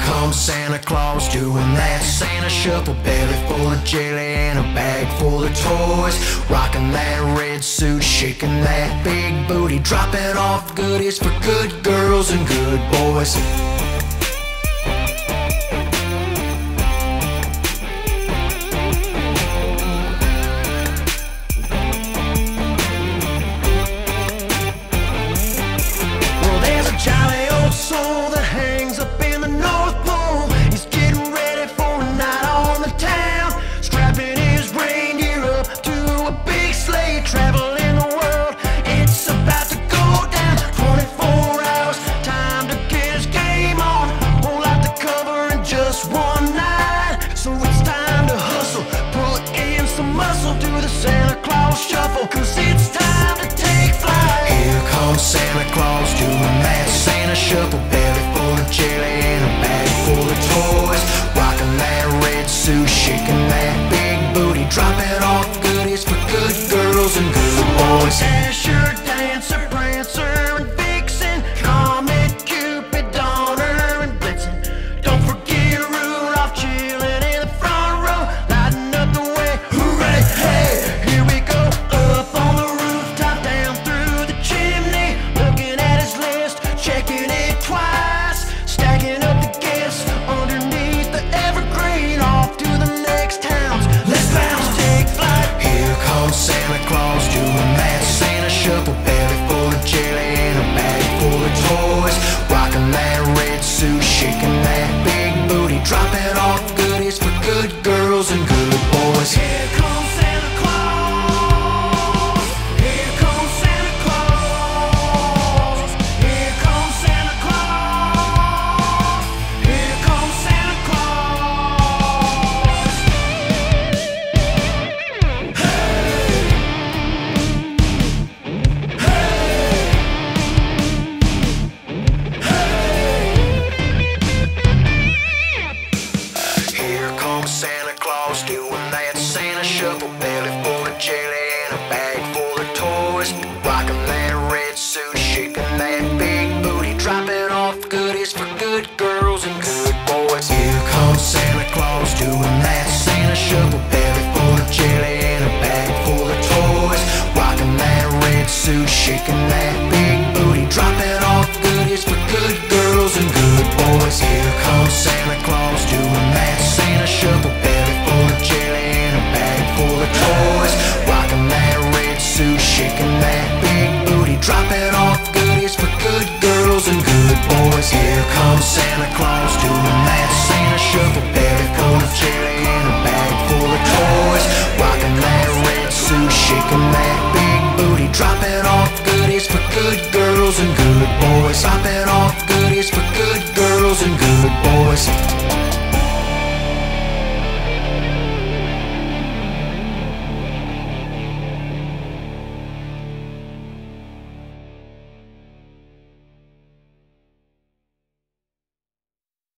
comes Santa Claus doing that Santa shuffle, belly full of jelly and a bag full of toys. Rocking that red suit, shaking that big booty, dropping off goodies for good girls and good boys. Well, there's a jolly old soul that just Santa Claus doing that Santa shuffle, belly full of jelly and a bag full of toys. Rocking that red suit, shaking that big booty, dropping off goodies for good girls and good boys. Here comes Santa Claus doing that Santa shuffle, belly full of jelly and a bag full of toys. Rocking that red suit, shaking that Here comes Santa Claus doing that Santa shuffle, full of jelly and a bag full of toys. Rocking that red suit, shaking that big booty, dropping off goodies for good girls and good boys. Dropping off goodies for good girls and good boys.